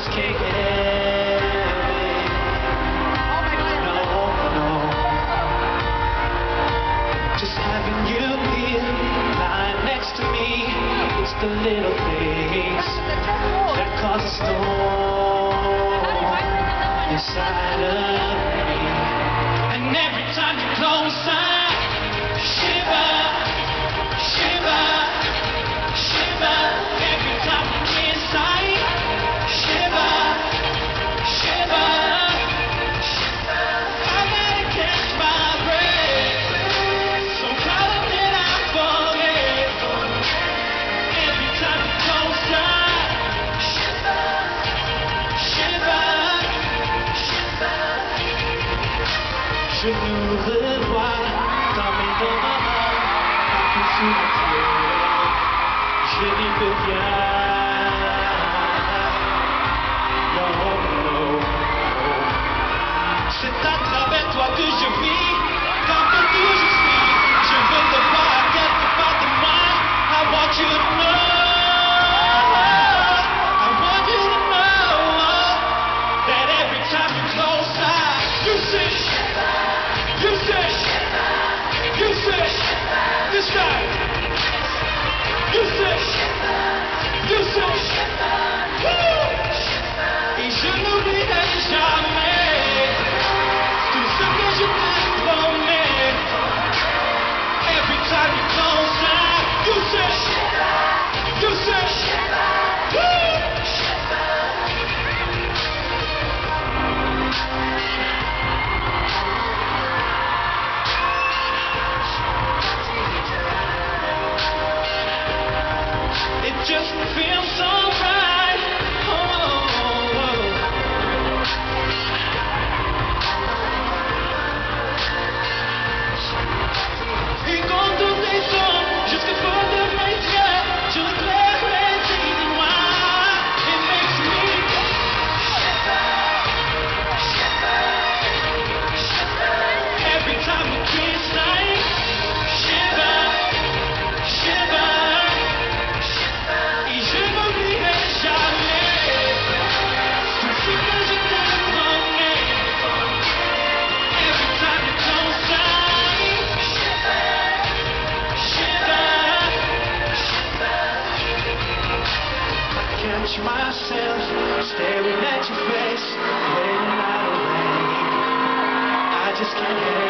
just can't get having you here, lying next to me. It's the little things that cause a storm inside of me. And every time you close, I Je nous revois dans mes doigts, à plus sous Je n'y peux rien. catch myself staring at your face, playing out of I just can't help.